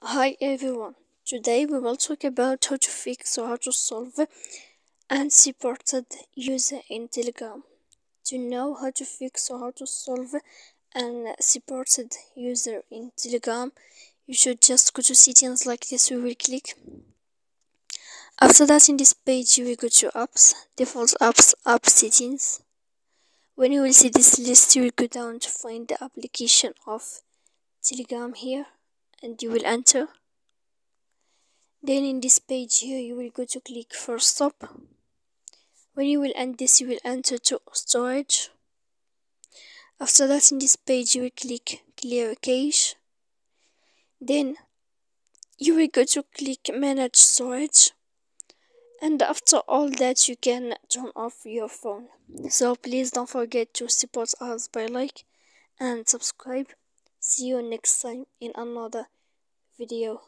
Hi everyone, today we will talk about how to fix or how to solve unsupported user in Telegram. To know how to fix or how to solve an unsupported user in Telegram, you should just go to settings like this, we will click. After that in this page you will go to apps, default apps, app settings. When you will see this list you will go down to find the application of Telegram here and you will enter. Then in this page here you will go to click first stop. When you will end this you will enter to storage. After that in this page you will click clear cache. Then you will go to click manage storage. And after all that you can turn off your phone. So please don't forget to support us by like and subscribe see you next time in another video